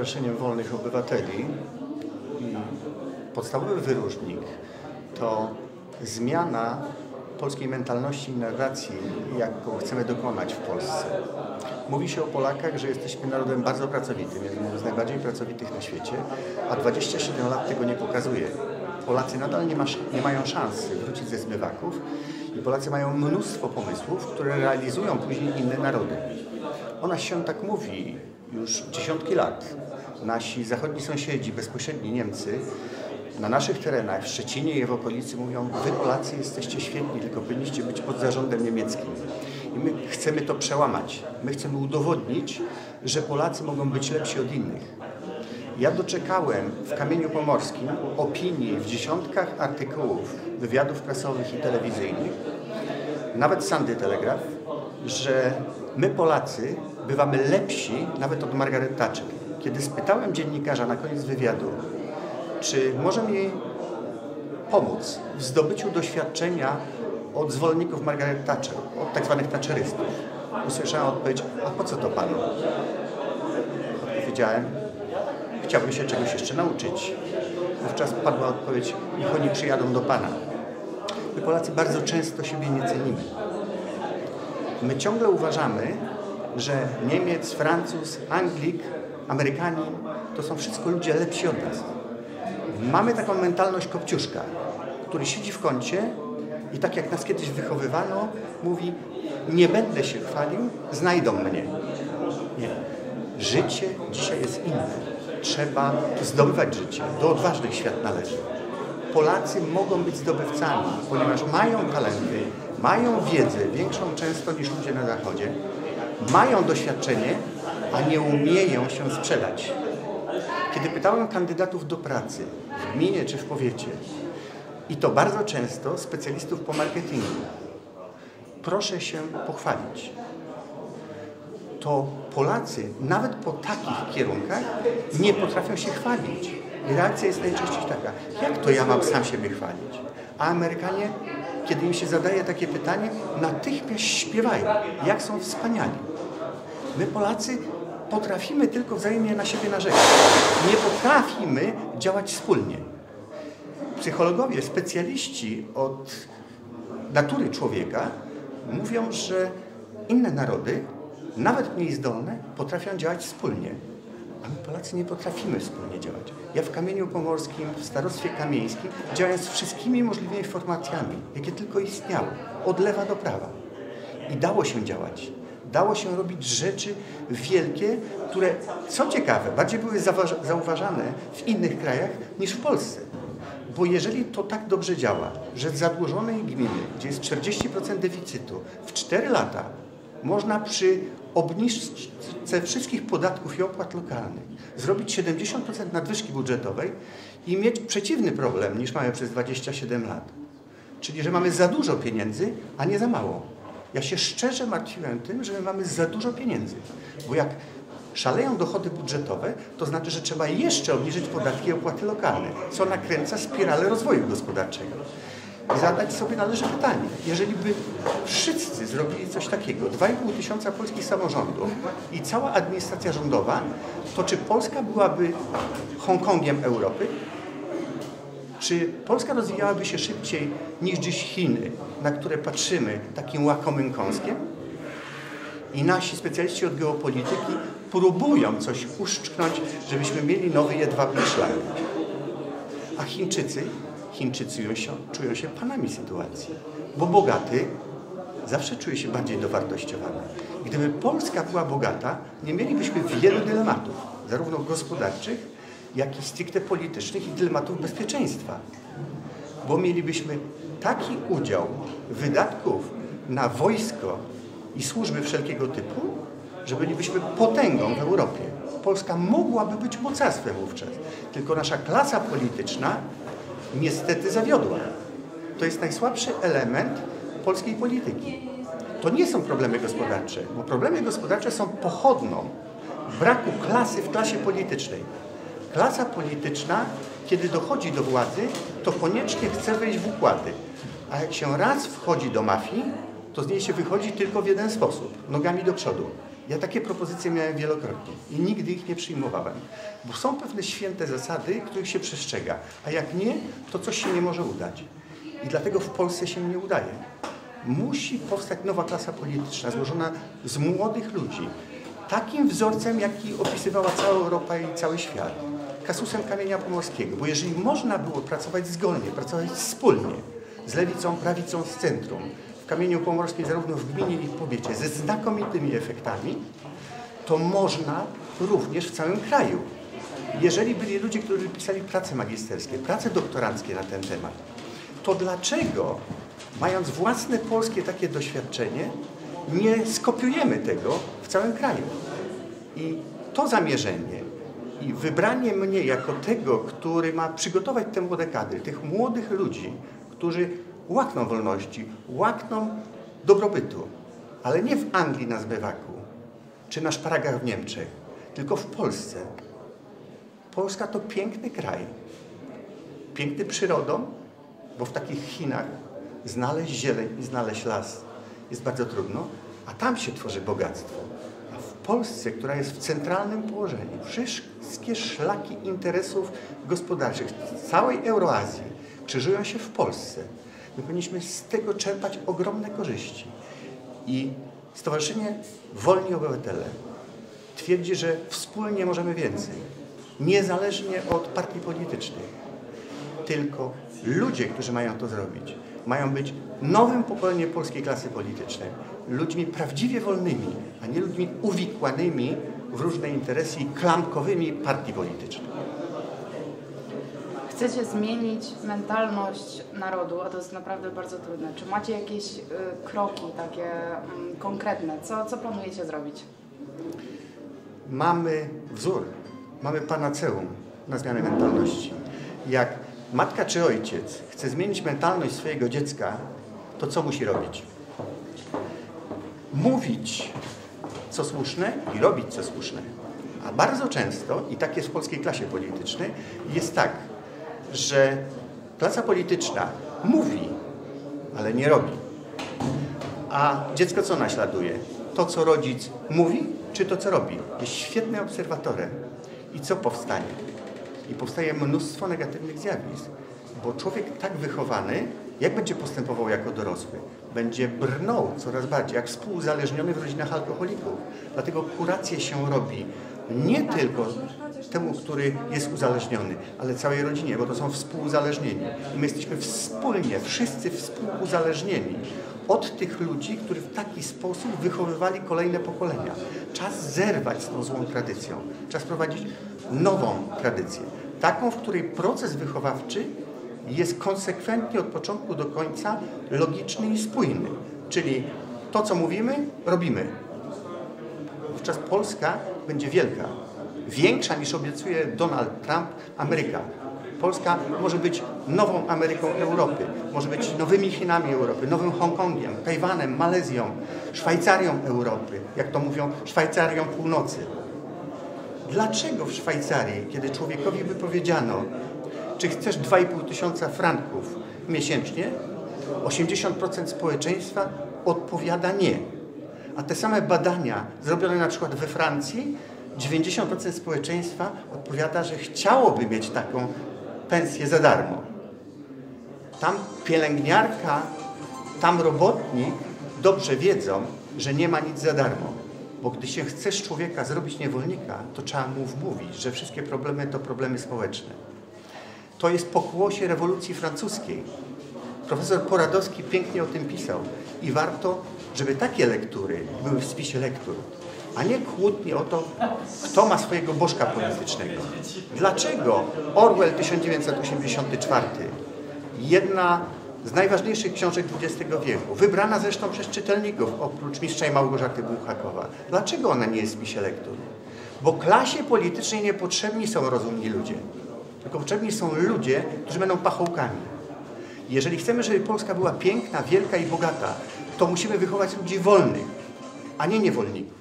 Stowarzyszeniem Wolnych Obywateli podstawowy wyróżnik to zmiana polskiej mentalności i narracji, jaką chcemy dokonać w Polsce. Mówi się o Polakach, że jesteśmy narodem bardzo pracowitym, jednym z najbardziej pracowitych na świecie, a 27 lat tego nie pokazuje. Polacy nadal nie, ma, nie mają szansy wrócić ze zmywaków i Polacy mają mnóstwo pomysłów, które realizują później inne narody. O nas się tak mówi już dziesiątki lat. Nasi zachodni sąsiedzi, bezpośredni Niemcy, na naszych terenach, w Szczecinie i w okolicy mówią, wy Polacy jesteście świetni, tylko powinniście być pod zarządem niemieckim. I my chcemy to przełamać. My chcemy udowodnić, że Polacy mogą być lepsi od innych. Ja doczekałem w Kamieniu Pomorskim opinii w dziesiątkach artykułów, wywiadów prasowych i telewizyjnych, nawet Sandy Telegraph, że my Polacy bywamy lepsi nawet od Margaret Thatcher. Kiedy spytałem dziennikarza na koniec wywiadu, czy może mi pomóc w zdobyciu doświadczenia od zwolenników Margaret Thatcher, od tak zwanych Thatcherystów, usłyszałem odpowiedź, a po co to panu? Odpowiedziałem, chciałbym się czegoś jeszcze nauczyć. Wówczas padła odpowiedź, niech oni przyjadą do pana. My Polacy bardzo często siebie nie cenimy. My ciągle uważamy, że Niemiec, Francuz, Anglik, Amerykanin to są wszystko ludzie lepsi od nas. Mamy taką mentalność kopciuszka, który siedzi w kącie i tak jak nas kiedyś wychowywano, mówi nie będę się chwalił, znajdą mnie. Nie. Życie dzisiaj jest inne. Trzeba zdobywać życie. Do odważnych świat należy. Polacy mogą być zdobywcami, ponieważ mają talenty, mają wiedzę, większą często niż ludzie na Zachodzie, mają doświadczenie, a nie umieją się sprzedać. Kiedy pytałem kandydatów do pracy w gminie czy w powiecie, i to bardzo często specjalistów po marketingu, proszę się pochwalić. To Polacy nawet po takich kierunkach nie potrafią się chwalić. I reakcja jest najczęściej taka, jak to ja mam sam siebie chwalić? A Amerykanie, kiedy im się zadaje takie pytanie, natychmiast śpiewają, jak są wspaniali. My Polacy potrafimy tylko wzajemnie na siebie narzekać. Nie potrafimy działać wspólnie. Psychologowie, specjaliści od natury człowieka mówią, że inne narody, nawet mniej zdolne, potrafią działać wspólnie. A my Polacy nie potrafimy wspólnie działać. Ja w Kamieniu Pomorskim, w Starostwie Kamieńskim działałem z wszystkimi możliwymi formacjami, jakie tylko istniały, od lewa do prawa. I dało się działać dało się robić rzeczy wielkie, które, co ciekawe, bardziej były zauważane w innych krajach niż w Polsce. Bo jeżeli to tak dobrze działa, że z zadłużonej gminy, gdzie jest 40% deficytu, w 4 lata można przy obniżce wszystkich podatków i opłat lokalnych zrobić 70% nadwyżki budżetowej i mieć przeciwny problem niż mamy przez 27 lat. Czyli, że mamy za dużo pieniędzy, a nie za mało. Ja się szczerze martwiłem tym, że my mamy za dużo pieniędzy. Bo jak szaleją dochody budżetowe, to znaczy, że trzeba jeszcze obniżyć podatki i opłaty lokalne, co nakręca spiralę rozwoju gospodarczego. I zadać sobie należy pytanie, jeżeli by wszyscy zrobili coś takiego, 2,5 tysiąca polskich samorządów i cała administracja rządowa, to czy Polska byłaby Hongkongiem Europy? Czy Polska rozwijałaby się szybciej niż dziś Chiny, na które patrzymy takim łakomym kąskiem? I nasi specjaliści od geopolityki próbują coś uszczknąć, żebyśmy mieli nowy jedwabny szlak. A Chińczycy, Chińczycy czują się, panami sytuacji, bo bogaty zawsze czuje się bardziej dowartościowany. Gdyby Polska była bogata, nie mielibyśmy wielu dylematów, zarówno gospodarczych, jak i stricte politycznych i dylematów bezpieczeństwa. Bo mielibyśmy taki udział wydatków na wojsko i służby wszelkiego typu, że bylibyśmy potęgą w Europie. Polska mogłaby być mocarstwem wówczas. Tylko nasza klasa polityczna niestety zawiodła. To jest najsłabszy element polskiej polityki. To nie są problemy gospodarcze, bo problemy gospodarcze są pochodną braku klasy w klasie politycznej. Klasa polityczna, kiedy dochodzi do władzy, to koniecznie chce wejść w układy. A jak się raz wchodzi do mafii, to z niej się wychodzi tylko w jeden sposób nogami do przodu. Ja takie propozycje miałem wielokrotnie i nigdy ich nie przyjmowałem, bo są pewne święte zasady, których się przestrzega, a jak nie, to coś się nie może udać. I dlatego w Polsce się nie udaje. Musi powstać nowa klasa polityczna, złożona z młodych ludzi, takim wzorcem, jaki opisywała cała Europa i cały świat. Kasusem kamienia pomorskiego, bo jeżeli można było pracować zgodnie, pracować wspólnie, z lewicą, prawicą, z centrum, w kamieniu pomorskim, zarówno w gminie i w powiecie, ze znakomitymi efektami, to można również w całym kraju. Jeżeli byli ludzie, którzy pisali prace magisterskie, prace doktoranckie na ten temat, to dlaczego, mając własne polskie takie doświadczenie, nie skopiujemy tego w całym kraju? I to zamierzenie i wybranie mnie jako tego, który ma przygotować te młode kadry, tych młodych ludzi, którzy łakną wolności, łakną dobrobytu, ale nie w Anglii na zbywaku, czy na szparagach w Niemczech, tylko w Polsce. Polska to piękny kraj, piękny przyrodą, bo w takich Chinach znaleźć zieleń i znaleźć las jest bardzo trudno, a tam się tworzy bogactwo. Polsce, która jest w centralnym położeniu, wszystkie szlaki interesów gospodarczych całej Euroazji krzyżują się w Polsce. My powinniśmy z tego czerpać ogromne korzyści. I Stowarzyszenie Wolni Obywatele twierdzi, że wspólnie możemy więcej, niezależnie od partii politycznych. Tylko ludzie, którzy mają to zrobić, mają być nowym pokoleniem polskiej klasy politycznej, ludźmi prawdziwie wolnymi, a nie ludźmi uwikłanymi w różne interesy i klamkowymi partii politycznych. Chcecie zmienić mentalność narodu, a to jest naprawdę bardzo trudne. Czy macie jakieś y, kroki takie y, konkretne? Co, co planujecie zrobić? Mamy wzór, mamy panaceum na zmianę mentalności. Jak matka czy ojciec chce zmienić mentalność swojego dziecka, to co musi robić? Mówić, co słuszne i robić, co słuszne. A bardzo często, i tak jest w polskiej klasie politycznej, jest tak, że klasa polityczna mówi, ale nie robi. A dziecko co naśladuje? To, co rodzic mówi, czy to, co robi? Jest świetnym obserwatorem. I co powstanie? I powstaje mnóstwo negatywnych zjawisk, bo człowiek tak wychowany, jak będzie postępował jako dorosły? Będzie brnął coraz bardziej, jak współuzależniony w rodzinach alkoholików. Dlatego kurację się robi nie tylko temu, który jest uzależniony, ale całej rodzinie, bo to są współuzależnieni. I my jesteśmy wspólnie, wszyscy współuzależnieni od tych ludzi, którzy w taki sposób wychowywali kolejne pokolenia. Czas zerwać z tą złą tradycją. Czas prowadzić nową tradycję. Taką, w której proces wychowawczy jest konsekwentnie od początku do końca logiczny i spójny. Czyli to, co mówimy, robimy. Wówczas Polska będzie wielka. Większa niż obiecuje Donald Trump Ameryka. Polska może być nową Ameryką Europy, może być nowymi Chinami Europy, nowym Hongkongiem, Tajwanem, Malezją, Szwajcarią Europy, jak to mówią, Szwajcarią Północy. Dlaczego w Szwajcarii, kiedy człowiekowi by powiedziano, czy chcesz 2,5 tysiąca franków miesięcznie, 80% społeczeństwa odpowiada nie. A te same badania zrobione na przykład we Francji, 90% społeczeństwa odpowiada, że chciałoby mieć taką pensję za darmo. Tam pielęgniarka, tam robotnik dobrze wiedzą, że nie ma nic za darmo. Bo gdy się chcesz człowieka zrobić niewolnika, to trzeba mu wmówić, że wszystkie problemy to problemy społeczne. To jest pokłosie rewolucji francuskiej. Profesor Poradowski pięknie o tym pisał i warto, żeby takie lektury były w spisie lektur, a nie kłótnie o to, kto ma swojego bożka politycznego. Dlaczego Orwell 1984, jedna z najważniejszych książek XX wieku, wybrana zresztą przez czytelników, oprócz mistrza i Małgorzaty Bułhakowa, dlaczego ona nie jest w spisie lektur? Bo klasie politycznej niepotrzebni są rozumni ludzie, tylko potrzebni są ludzie, którzy będą pachołkami. Jeżeli chcemy, żeby Polska była piękna, wielka i bogata, to musimy wychować ludzi wolnych, a nie niewolników.